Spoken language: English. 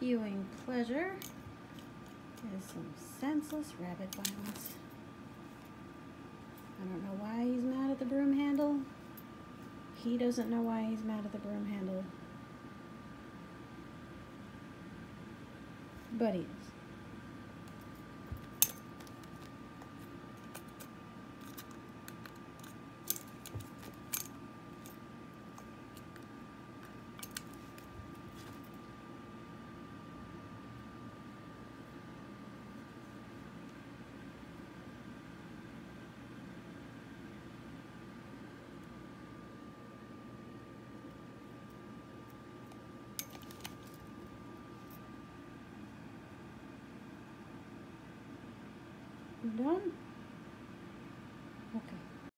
viewing pleasure is some senseless rabbit violence. I don't know why he's mad at the broom handle. He doesn't know why he's mad at the broom handle. But he is. Да?